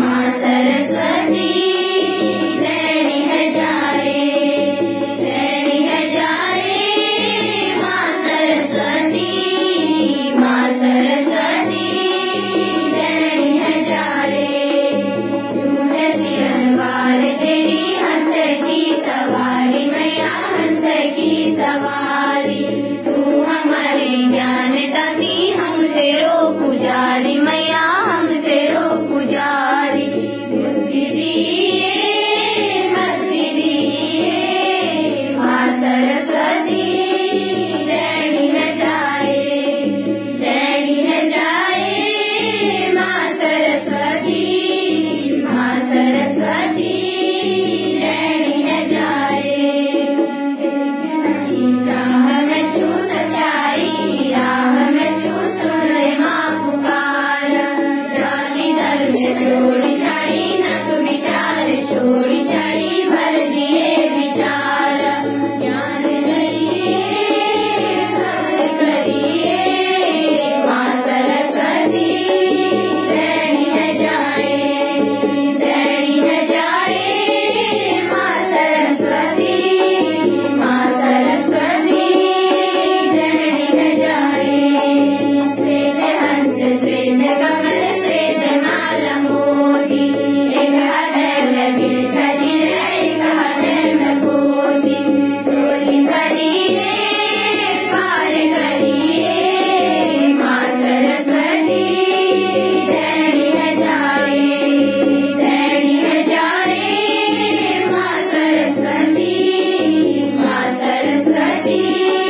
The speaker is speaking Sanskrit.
माँ सरस्वती Happy.